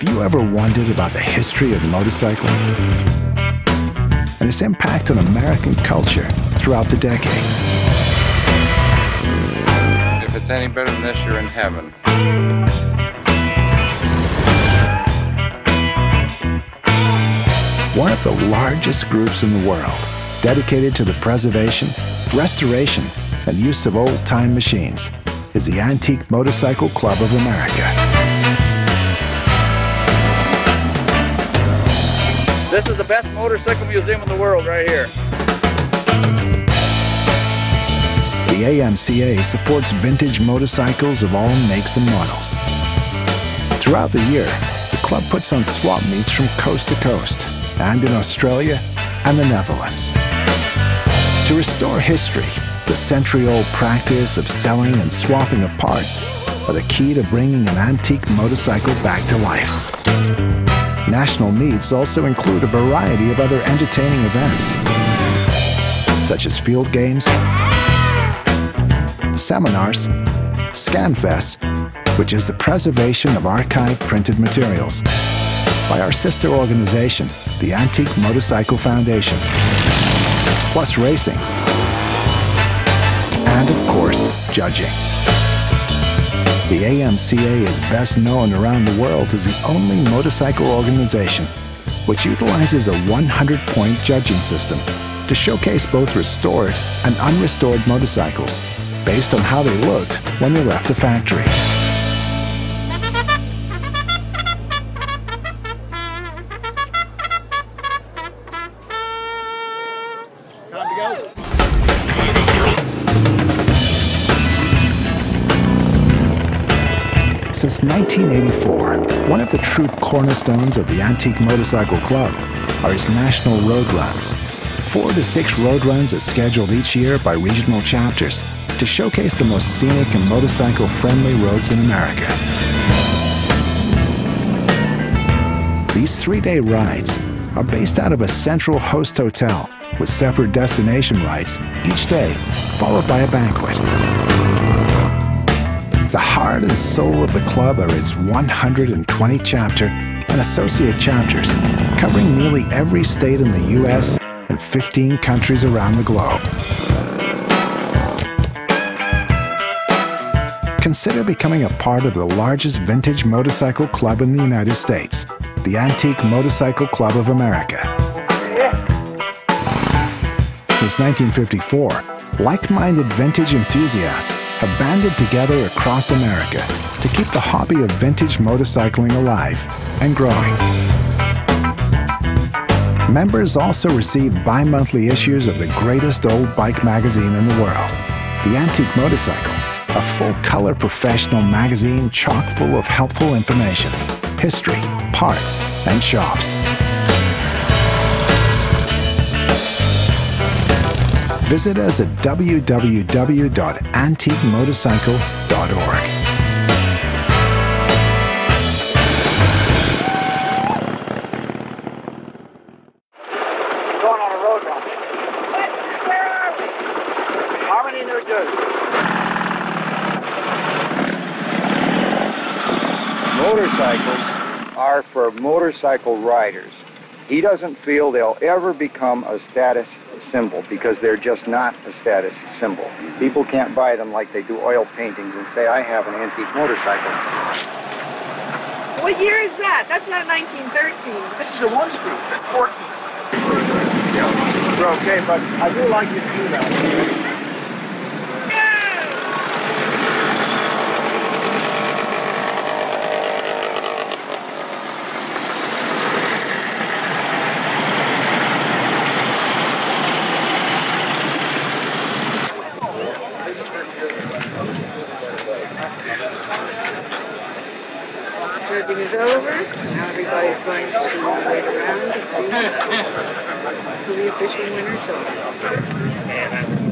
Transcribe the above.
Have you ever wondered about the history of motorcycling? And its impact on American culture throughout the decades? If it's any better than this, you're in heaven. One of the largest groups in the world dedicated to the preservation, restoration, and use of old-time machines is the Antique Motorcycle Club of America. This is the best motorcycle museum in the world right here. The AMCA supports vintage motorcycles of all makes and models. Throughout the year, the club puts on swap meets from coast to coast and in Australia and the Netherlands. To restore history, the century-old practice of selling and swapping of parts are the key to bringing an antique motorcycle back to life. National meets also include a variety of other entertaining events, such as field games, seminars, ScanFest, which is the preservation of archived printed materials, by our sister organization, the Antique Motorcycle Foundation, plus racing, and of course, judging. The AMCA is best known around the world as the only motorcycle organization which utilizes a 100-point judging system to showcase both restored and unrestored motorcycles based on how they looked when they left the factory. Since 1984, one of the true cornerstones of the Antique Motorcycle Club are its national road runs. Four to six road runs are scheduled each year by regional chapters to showcase the most scenic and motorcycle-friendly roads in America. These three-day rides are based out of a central host hotel with separate destination rides each day, followed by a banquet. The heart and soul of the club are its 120 chapter and associate chapters, covering nearly every state in the U.S. and 15 countries around the globe. Consider becoming a part of the largest vintage motorcycle club in the United States, the Antique Motorcycle Club of America. Since 1954, like-minded vintage enthusiasts have banded together across America to keep the hobby of vintage motorcycling alive and growing. Members also receive bi-monthly issues of the greatest old bike magazine in the world, The Antique Motorcycle, a full-color professional magazine chock full of helpful information, history, parts, and shops. Visit us at www.antiquemotorcycle.org. Going on a road run. Where are we? Harmony, Motorcycles are for motorcycle riders. He doesn't feel they'll ever become a status symbol because they're just not a status symbol. People can't buy them like they do oil paintings and say, I have an antique motorcycle. What year is that? That's not 1913. This is a one screw. 14. We're okay, but I do like you to do that. Judging is over. Now everybody's going wait around who the official winners are.